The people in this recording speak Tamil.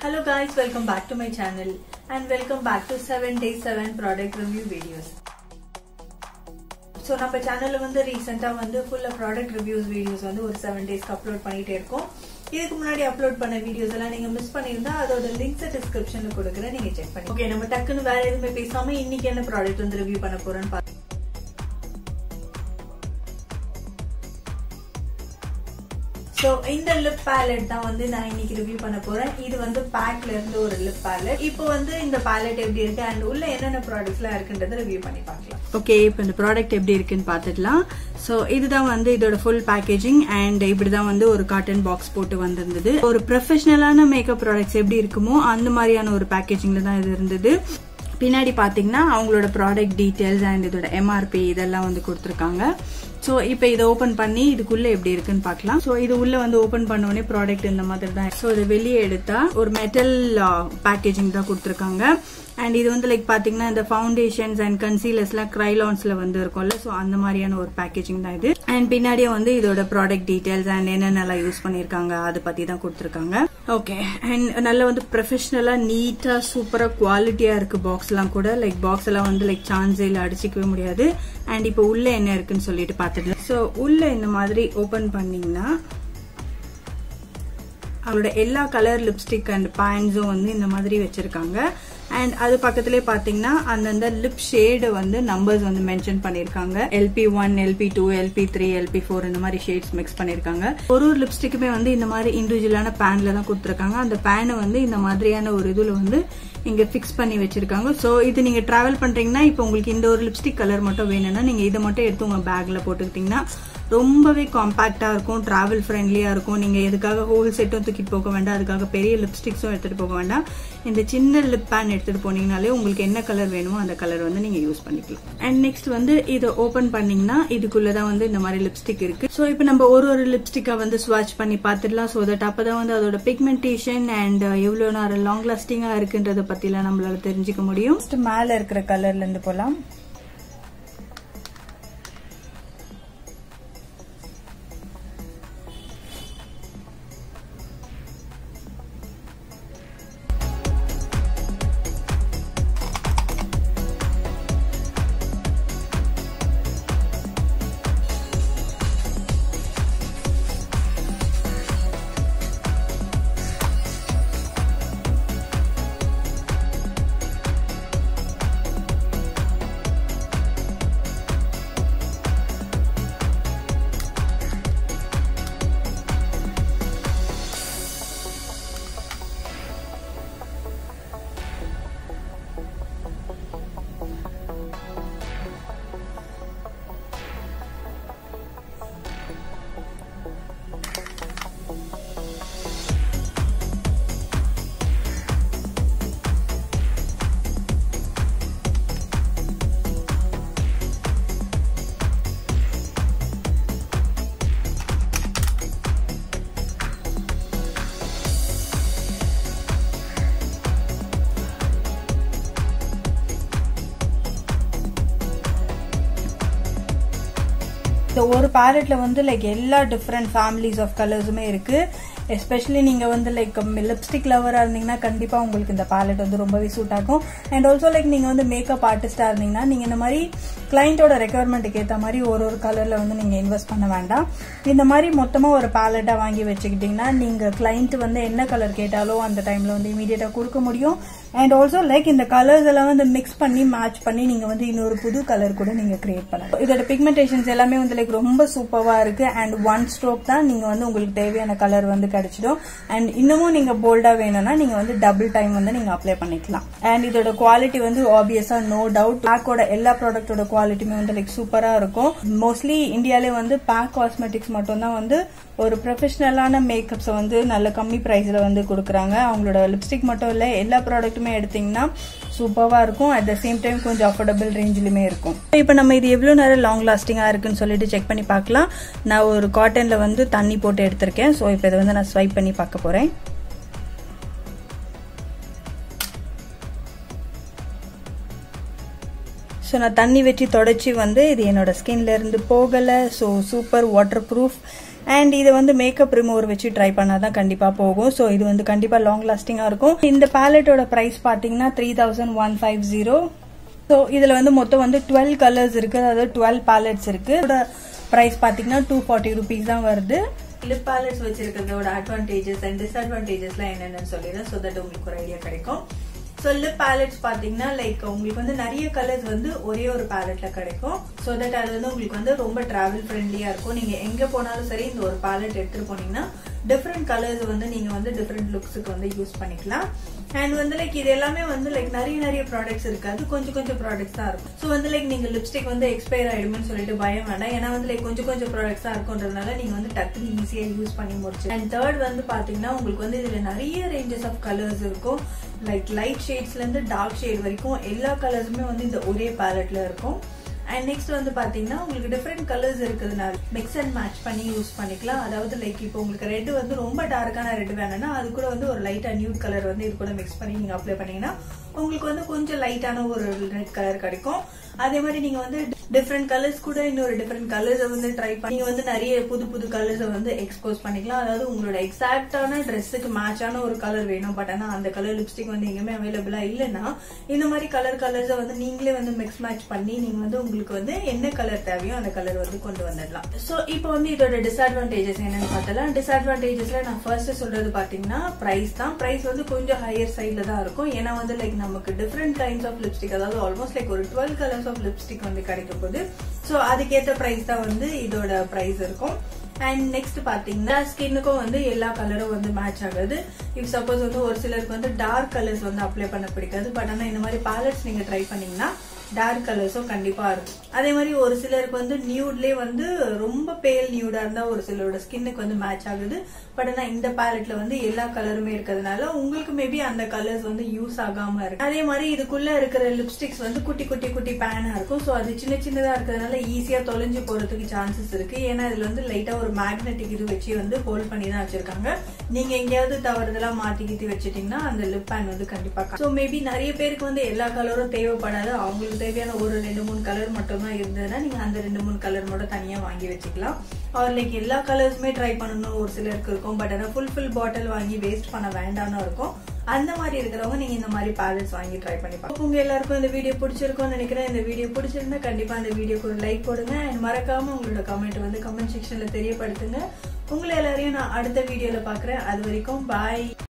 Hello guys, welcome back to my channel and welcome back to 7 day 7 product review videos. So நம்ம சேனலில் வந்து ரீசெண்டாக வந்து ஃபுல்லாக ப்ராடக்ட் ரிவ்யூஸ் வீடியோஸ் வந்து ஒரு செவன் டேஸ்க்கு அப்லோட் பண்ணிட்டே இருக்கோம் இதுக்கு முன்னாடி அப்லோட் பண்ண வீடியோஸ் எல்லாம் நீங்க மிஸ் பண்ணியிருந்தா அதோட லிங்க்ஸ் டிஸ்கிரிப்ஷன்ல கொடுக்குறேன் நீங்க செக் பண்ணி ஓகே நம்ம டக்குன்னு வேற எதுவுமே பேசாம இன்னைக்கு என்ன ப்ராடக்ட் வந்து ரிவ்யூ பண்ண போறோம்னு பாத்து ஸோ இந்த லிப் பேலட் தான் வந்து நான் இன்னைக்கு ரிவ்யூ பண்ண போறேன். இது வந்து பேக்ல இருந்து ஒரு லிப் பேலட் இப்போ வந்து இந்த பேலட் எப்படி இருக்கு அண்ட் உள்ள என்னென்ன ப்ராடக்ட்ஸ்லாம் இருக்குன்றத ரிவ்யூ பண்ணி பார்க்கலாம். ஓகே இப்போ இந்த ப்ராடக்ட் எப்படி இருக்குன்னு பார்த்துக்கலாம். ஸோ இதுதான் வந்து இதோட ஃபுல் பேக்கேஜிங் அண்ட் இப்படிதான் வந்து ஒரு காட்டன் பாக்ஸ் போட்டு வந்திருந்தது. ஒரு ப்ரொஃபஷனலான மேக்கப் ப்ராடக்ட்ஸ் எப்படி இருக்குமோ அந்த மாதிரியான ஒரு பேக்கேஜிங்ல தான் இது இருந்தது. பின்னாடி பார்த்தீங்கன்னா அவங்களோட ப்ராடக்ட் டீட்டெயில்ஸ் அண்ட் இதோட எம்ஆர்பி இதெல்லாம் வந்து கொடுத்துருக்காங்க. ஸோ இப்போ இதை ஓப்பன் பண்ணி இதுக்குள்ள எப்படி இருக்குன்னு பார்க்கலாம். ஸோ இது உள்ள வந்து ஓப்பன் பண்ணோடனே ப்ராடக்ட் இந்த மாதிரி தான். ஸோ இதை வெளியே எடுத்தா ஒரு மெட்டல் பேக்கேஜிங் தான் கொடுத்துருக்காங்க. அண்ட் இது வந்து லைக் பாத்தீங்கன்னா இந்த ஃபவுண்டேஷன்ஸ் அண்ட் கன்சீலர்ஸ்லாம் கிரைலான்ஸ்ல வந்து இருக்கும்ல. ஸோ அந்த மாதிரியான ஒரு பேக்கேஜிங் தான் இது. அண்ட் பின்னாடியே வந்து இதோட ப்ராடக்ட் டீடைல்ஸ் அண்ட் என்னென்னலாம் யூஸ் பண்ணிருக்காங்க அதை பத்தி தான் கொடுத்துருக்காங்க. ஓகே அண்ட் நல்ல வந்து ப்ரொஃபஷனலா நீட்டா சூப்பரா குவாலிட்டியா இருக்கு பாக்ஸ் எல்லாம் கூட லைக் பாக்ஸ் எல்லாம் வந்து லைக் சான்ஸ் இல்லை அடிச்சிக்கவே முடியாது. அண்ட் இப்போ உள்ள என்ன இருக்குன்னு சொல்லிட்டு பார்த்துட்டு ஸோ உள்ள இந்த மாதிரி ஓபன் பண்ணீங்கன்னா அவளோட எல்லா கலர் லிப்ஸ்டிக் அண்ட் பேண்ட்ஸும் வந்து இந்த மாதிரி வச்சிருக்காங்க. அண்ட் அது பக்கத்துலேயே பார்த்தீங்கன்னா அந்தந்த லிப் ஷேடு வந்து நம்பர்ஸ் வந்து மென்ஷன் பண்ணியிருக்காங்க. LP one LP two LP three LP four இந்த மாதிரி ஷேட்ஸ் மிக்ஸ் பண்ணியிருக்காங்க. ஒரு ஒரு லிப்ஸ்டிக்குமே வந்து இந்த மாதிரி இண்டிவிஜுவலான பேன்ல தான் கொடுத்துருக்காங்க. அந்த பேனை வந்து இந்த மாதிரியான ஒரு இதில் வந்து இங்க ஃபிக்ஸ் பண்ணி வச்சிருக்காங்க. ஸோ இது நீங்க டிராவல் பண்றீங்கன்னா இப்போ உங்களுக்கு இந்த ஒரு லிப்ஸ்டிக் கலர் மட்டும் வேணும்னா நீங்க இதை மட்டும் எடுத்து உங்க பேக்ல போட்டுக்கிட்டீங்கன்னா ரொம்பவே காம்பாக்டா இருக்கும் டிராவல் ஃப்ரெண்ட்லியா இருக்கும். நீங்க எதுக்காக ஹோல் செட்டும் தூக்கிட்டு போக வேண்டாம் அதுக்காக பெரிய லிப்ஸ்டிக்ஸும் எடுத்துட்டு போக வேண்டாம். இந்த சின்ன லிப் பேன் எடுத்துட்டு போனீங்கனாலே உங்களுக்கு என்ன கலர் வேணுமோ அந்த கலர் வந்து நீங்க யூஸ் பண்ணிக்கலாம். அண்ட் நெக்ஸ்ட் வந்து இதை ஓபன் பண்ணீங்கன்னா இதுக்குள்ளதான் வந்து இந்த மாதிரி லிப்ஸ்டிக் இருக்கு. ஸோ இப்போ நம்ம ஒரு ஒரு லிப்ஸ்டிக்கை வந்து ஸ்வாட்ச் பண்ணி பார்த்துடலாம். ஸோ தட் அப்பதான் வந்து அதோட பிக்மெண்டேஷன் அண்ட் எவ்வளவு நேரம் லாங் லாஸ்டிங்கா இருக்குன்றத பத்திலாம் நம்மளால தெரிஞ்சுக்க முடியும். மேல இருக்கிற கலர்ல இருந்து போலாம். இந்த ஒரு பேலட்ல வந்து லைக் எல்லா டிஃப்ரெண்ட் ஃபேமிலிஸ் ஆஃப் கலர்ஸுமே இருக்கு. எஸ்பெஷலி நீங்க வந்து லைக் லிப்ஸ்டிக் லவரா இருந்தீங்கன்னா கண்டிப்பா உங்களுக்கு இந்த பேலட் வந்து ரொம்பவே சூட் ஆகும். அண்ட் ஆல்சோ லைக் நீங்க வந்து மேக்கப் ஆர்டிஸ்டா இருந்தீங்கன்னா நீங்க இந்த மாதிரி கிளைண்டோட ரெக்குவயர்மெண்ட்டுக்கு ஏற்ற மாதிரி ஒரு ஒரு கலர்ல வந்து நீங்க இன்வெஸ்ட் பண்ண வேண்டாம். இந்த மாதிரி மொத்தமா ஒரு பேலட்டா வாங்கி வச்சுக்கிட்டீங்கன்னா நீங்க கிளைண்ட் வந்து என்ன கலர் கேட்டாலும் அந்த டைம்ல வந்து இமீடியட்டா கொடுக்க முடியும். அண்ட் ஆல்சோ லைக் இந்த கலர்ஸ் எல்லாம் வந்து மிக்ஸ் பண்ணி மேட்ச் பண்ணி நீங்க வந்து இன்னொரு புது கலர் கூட நீங்க கிரியேட் பண்ணலாம். இதோட பிக்மெண்டேஷன்ஸ் எல்லாமே வந்து லைக் ரொம்ப சூப்பர்வா இருக்கு. அண்ட் ஒன் ஸ்ட்ரோக் தான் நீங்க வந்து உங்களுக்கு தேவையான கலர் வந்து கிடைச்சிடும். அண்ட் இன்னமும் நீங்க போல்டா வேணும்னா நீங்க வந்து டபுள் டைம் வந்து நீங்க அப்ளை பண்ணிக்கலாம். அண்ட் இதோட குவாலிட்டி வந்து ஆப்வியஸா நோ டவுட் பேக்கோட எல்லா ப்ராடக்டோட குவாலிட்டியுமே வந்து லைக் சூப்பரா இருக்கும். மோஸ்ட்லி இந்தியாலே வந்து பேக் காஸ்மெட்டிக்ஸ் மட்டும் தான் வந்து ஒரு ப்ரொஃபஷனலான மேக்கப்ஸை வந்து நல்ல கம்மி ப்ரைஸில் வந்து கொடுக்குறாங்க. அவங்களோட லிப்ஸ்டிக் மட்டும் இல்லை எல்லா ப்ராடக்ட்டுமே எடுத்தீங்கன்னா சூப்பராக இருக்கும். அட் த சேம் டைம் கொஞ்சம் அஃபோர்டபுள் ரேஞ்சிலுமே இருக்கும். இப்போ நம்ம இது எவ்வளோ நேரம் லாங் லாஸ்டிங்காக இருக்குன்னு சொல்லிட்டு செக் பண்ணி பார்க்கலாம். நான் ஒரு காட்டனில் வந்து தண்ணி போட்டு எடுத்திருக்கேன். ஸோ இப்போ இதை வந்து நான் ஸ்வைப் பண்ணி பார்க்க போகிறேன் ஸோ நான் தண்ணி வச்சு தொடச்சி வந்து இது என்னோட ஸ்கின்லேருந்து போகலை. So super waterproof and இதை வந்து மேக்கப் ரிமூவர் வச்சு ட்ரை பண்ணாதான் கண்டிப்பா போகும். ஸோ இது வந்து கண்டிப்பா லாங் லாஸ்டிங்கா இருக்கும். இந்த பேலட்டோட பிரைஸ் பாத்தீங்கன்னா three thousand one five zero so இதுல வந்து மொத்தம் வந்து டுவெல் கலர்ஸ் இருக்கு. அதாவது டுவெல் பேலட்ஸ் இருக்கு. பிரைஸ் பாத்தீங்கன்னா டூ ஃபார்ட்டி ருபீஸ் தான் வருது. லிப் பேலட்ஸ் வச்சிருக்கிறதோட அட்வான்டேஜஸ் அண்ட் டிஸ்அட்வான்டேஜஸ்லாம் என்னென்னு சொல்லிடுறேன் ஸோ தட் உங்களுக்கு ஒரு ஐடியா கிடைக்கும். ஸோ லிப் பேலட்ஸ் பார்த்தீங்கன்னா லைக் உங்களுக்கு வந்து நிறைய கலர்ஸ் வந்து ஒரே ஒரு பேலட்ல கிடைக்கும். ஸோ தட் அது வந்து உங்களுக்கு வந்து ரொம்ப டிராவல் ஃப்ரெண்ட்லியாக இருக்கும். நீங்கள் எங்கே போனாலும் சரி இந்த ஒரு பேலட் எடுத்துகிட்டு போனீங்கன்னா டிஃப்ரெண்ட் கலர்ஸ் வந்து நீங்கள் வந்து டிஃப்ரெண்ட் லுக்ஸுக்கு வந்து யூஸ் பண்ணிக்கலாம். அண்ட் வந்து லைக் இது எல்லாமே வந்து லைக் நிறைய நிறைய ப்ராடக்ட்ஸ் இருக்காது கொஞ்சம் கொஞ்சம் ப்ராடக்ட்ஸ் தான் இருக்கும். ஸோ வந்து லைக் நீங்க லிப்ஸ்டிக் வந்து எக்ஸ்பயர் ஆயிடும்னு சொல்லிட்டு பயம் வேண்டாம். ஏன்னா வந்து லைக் கொஞ்சம் கொஞ்சம் ப்ராடக்ட்ஸ் தான் இருக்கும்ன்றதுனால நீங்க வந்து டக்குனு ஈஸியா யூஸ் பண்ணி முடிச்சு அண்ட் தேர்ட் வந்து பாத்தீங்கன்னா உங்களுக்கு வந்து இதுல நிறைய ரேஞ்சஸ் ஆஃப் கலர்ஸ் இருக்கும். லைக் லைட் ஷேட்ஸ்ல இருந்து டார்க் ஷேட் வரைக்கும் எல்லா கலர்ஸுமே வந்து இந்த ஒரே பேலட்ல இருக்கும். அண்ட் நெக்ஸ்ட் வந்து பாத்தீங்கன்னா உங்களுக்கு டிஃப்ரெண்ட் கலர்ஸ் இருக்குதுனால மிக்ஸ் அண்ட் மேட்ச் பண்ணி யூஸ் பண்ணிக்கலாம். அதாவது லைக் இப்போ உங்களுக்கு ரெட் வந்து ரொம்ப டார்க்கான ரெட் வேணும்னா அது கூட வந்து ஒரு லைட்டா நியூட் கலர் வந்து இது கூட மிக்ஸ் பண்ணி நீங்க அப்ளை பண்ணீங்கன்னா உங்களுக்கு வந்து கொஞ்சம் லைட்டான ஒரு ரெட் கலர் கிடைக்கும். அதே மாதிரி நீங்க வந்து டிஃப்ரெண்ட் கலர்ஸ் கூட இன்னொரு டிஃப்ரெண்ட் கலர்ஸை வந்து ட்ரை பண்ணி நீங்க வந்து நிறைய புது புது கலர்ஸை வந்து எக்ஸ்போஸ் பண்ணிக்கலாம். அதாவது உங்களோட எக்ஸாக்டான ட்ரெஸ்ஸுக்கு மேட்சான ஒரு கலர் வேணும். பட் ஆனா அந்த கலர் லிப்ஸ்டிக் வந்து எங்கேயுமே அவைலபிளா இல்லைன்னா இந்த மாதிரி கலர் கலர்ஸை வந்து நீங்களே வந்து மிக்ஸ் மேட்ச் பண்ணி நீங்க வந்து உங்களுக்கு வந்து என்ன கலர் தேவையோ அந்த கலர் வந்து கொண்டு வந்துடலாம். சோ இப்போ வந்து இதோட டிஸ்அட்வான்டேஜஸ் என்னன்னு பார்த்தலாம் டிஸ்அட்வான்டேஜஸ்ல நான் ஃபர்ஸ்ட் சொல்றது பாத்தீங்கன்னா பிரைஸ் தான். பிரைஸ் வந்து கொஞ்சம் ஹையர் சைட்ல தான் இருக்கும். ஏன்னா வந்து லைக் நமக்கு டிஃப்ரெண்ட் கைண்ட்ஸ் ஆஃப் லிப்ஸ்டிக் அதாவது ஆல்மோஸ்ட் லைக் ஒரு டுவெல் கலர்ஸ் ஆஃப் லிப்ஸ்டிக் வந்து கிடைக்கும். போது. ஸோ அதுக்கேற்ற பிரைஸ் தான் வந்து இதோட பிரைஸ் இருக்கும். அண்ட் நெக்ஸ்ட் பாத்தீங்கன்னா ஸ்கின்னுக்கும் வந்து எல்லா கலரும் வந்து மேட்ச் ஆகுது. இப் சப்போஸ் வந்து ஒரு சிலருக்கு வந்து டார்க் கலர்ஸ் வந்து அப்ளை பண்ண பிடிக்காது. பட் ஆனா இந்த மாதிரி பேலட்ஸ் நீங்க ட்ரை பண்ணீங்கன்னா டார்க் கலர்ஸும் கண்டிப்பா இருக்கும். அதே மாதிரி ஒரு சிலருக்கு வந்து நியூட்லயே வந்து ரொம்ப பேல் நியூடா இருந்தா ஒரு சிலரோட ஸ்கின்னுக்கு வந்து மேட்ச் ஆகுது. பட் ஆனா இந்த பேலட்ல வந்து எல்லா கலருமே இருக்கிறதுனால உங்களுக்கு மேபி அந்த கலர்ஸ் வந்து யூஸ் ஆகாம இருக்கு. அதே மாதிரி இதுக்குள்ள இருக்கிற லிப்ஸ்டிக்ஸ் வந்து குட்டி குட்டி குட்டி பேனா இருக்கும். சோ அது சின்ன சின்னதா இருக்கிறதுனால ஈஸியா தொலைஞ்சு போறதுக்கு சான்சஸ் இருக்கு. ஏன்னா இதுல வந்து லைட்டா ஒரு மேக்னெட்டிக் இது வச்சு வந்து ஹோல்ட் பண்ணி தான் வச்சிருக்காங்க. நீங்க எங்கேயாவது தவறுதலா மாத்தி கீத்தி அந்த லிப் பேன் வந்து கண்டிப்பா சோ மேபி நிறைய பேருக்கு வந்து எல்லா கலரும் தேவைப்படாது. அவங்களுக்கு தேவையான ஒரு ரெண்டு மூணு கலர் மட்டும்தான் இருந்ததுன்னா நீங்கள் அந்த ரெண்டு மூணு கலர் மட்டும் தனியாக வாங்கி வச்சுக்கலாம். அவர் லைக் எல்லா கலர்ஸுமே ட்ரை பண்ணணும் ஒரு சிலருக்கு இருக்கும். பட் ஆனால் ஃபுல் ஃபுல் பாட்டில் வாங்கி வேஸ்ட் பண்ண வேண்டாம்னு இருக்கும். அந்த மாதிரி இருக்கிறவங்க நீங்க இந்த மாதிரி பேலட்ஸ் வாங்கி ட்ரை பண்ணி பாருங்க. உங்க எல்லாருக்கும் இந்த வீடியோ பிடிச்சிருக்கும்னு நினைக்கிறேன். இந்த வீடியோ பிடிச்சிருந்தா கண்டிப்பா இந்த வீடியோக்கு ஒரு லைக் போடுங்க. அண்ட் மறக்காம உங்களோட கமெண்ட் வந்து கமெண்ட் செக்ஷன்ல தெரியப்படுத்துங்க. உங்களை எல்லாரையும் நான் அடுத்த வீடியோல பாக்குறேன் அது வரைக்கும் பாய்